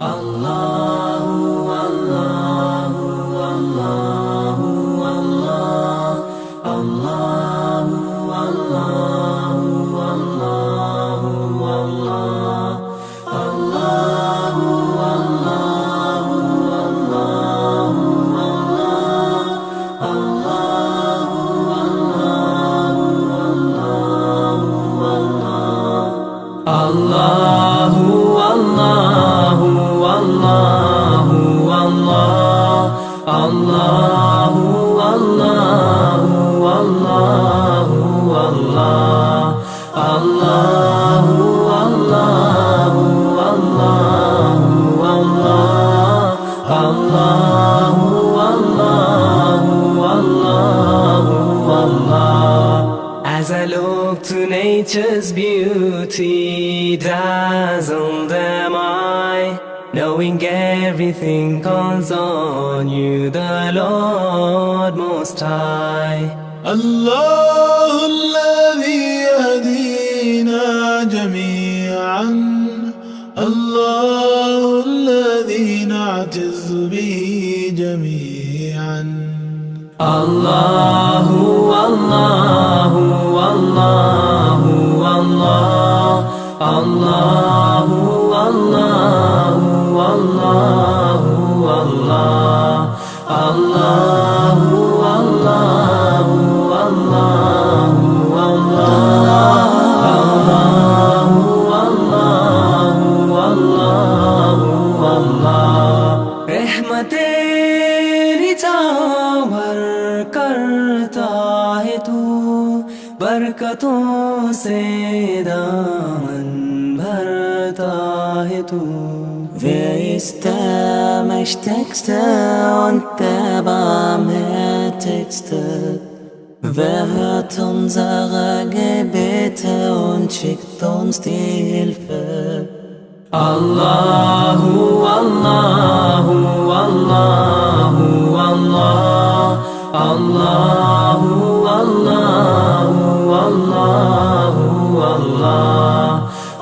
Allah. الله والله الله والله والله والله الله والله والله والله الله والله والله والله As I look to nature's beauty dazzle knowing everything calls on you, the Lord Most High. الله الذي يهدينا جميعا الله الذي نعتز به جميعا الله الله الله الله الله الله बरकतों से दामन भरता है तू Wer ist der Mächtigste und der Barmherzigste? Wer hört unsere Gebete und schickt uns die Hilfe? Allahu Allahu Allahu Allah Allahu Allahu Allahu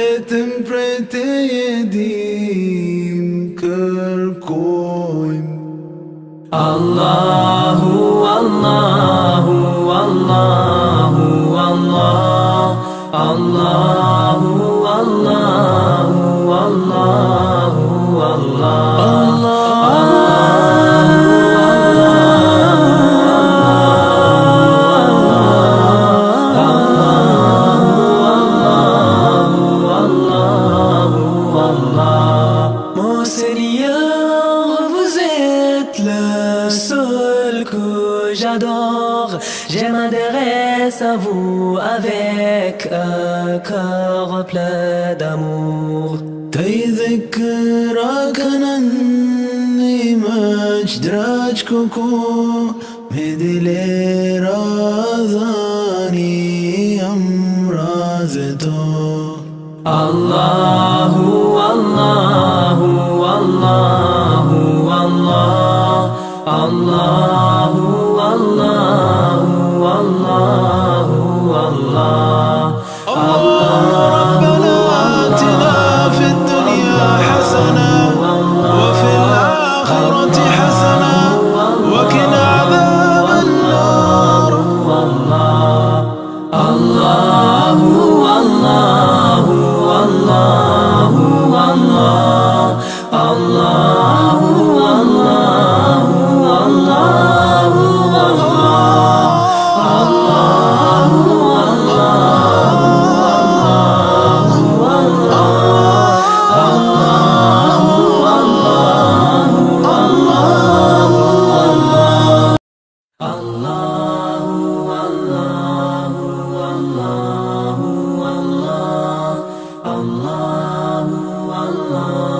vetëm prej te jedim Allahu, Allahu, Allahu, Allah, Allah. Mon Seigneur, vous êtes le seul que j'adore. Je m'adresse à vous avec un cœur plein d'amour. تذكرك أنني مجدرج كوكو مدلي رازاني Allahu Allahu Allahu Allah Allah. Oh. Allah